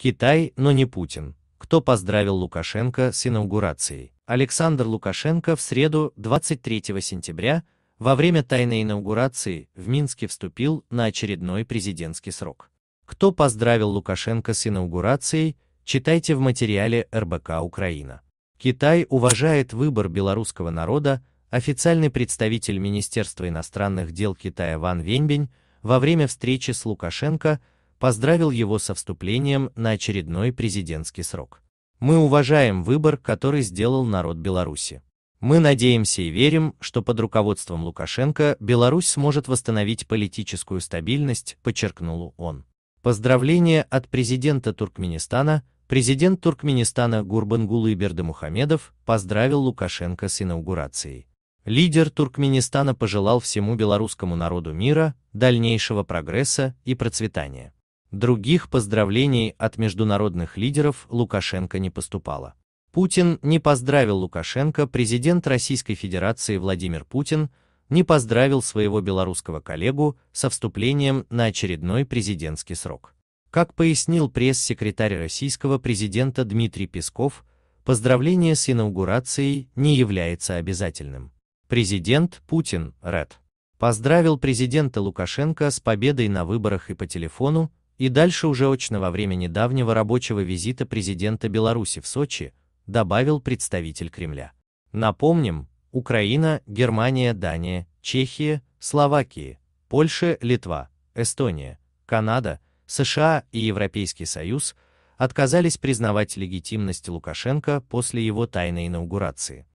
Китай, но не Путин. Кто поздравил Лукашенко с инаугурацией? Александр Лукашенко в среду 23 сентября во время тайной инаугурации в Минске вступил на очередной президентский срок. Кто поздравил Лукашенко с инаугурацией, читайте в материале РБК Украина. Китай уважает выбор белорусского народа, официальный представитель Министерства иностранных дел Китая Ван Веньбень во время встречи с Лукашенко поздравил его со вступлением на очередной президентский срок. Мы уважаем выбор, который сделал народ Беларуси. Мы надеемся и верим, что под руководством Лукашенко Беларусь сможет восстановить политическую стабильность, подчеркнул он. Поздравление от президента Туркменистана. Президент Туркменистана Гурбангулы Бердымухамедов поздравил Лукашенко с инаугурацией. Лидер Туркменистана пожелал всему белорусскому народу мира, дальнейшего прогресса и процветания. Других поздравлений от международных лидеров Лукашенко не поступало. Путин не поздравил Лукашенко, президент Российской Федерации Владимир Путин не поздравил своего белорусского коллегу со вступлением на очередной президентский срок. Как пояснил пресс-секретарь российского президента Дмитрий Песков, поздравление с инаугурацией не является обязательным. Президент Путин, РЭД, поздравил президента Лукашенко с победой на выборах и по телефону, и дальше уже очно во время недавнего рабочего визита президента Беларуси в Сочи, добавил представитель Кремля. Напомним, Украина, Германия, Дания, Чехия, Словакия, Польша, Литва, Эстония, Канада, США и Европейский Союз отказались признавать легитимность Лукашенко после его тайной инаугурации.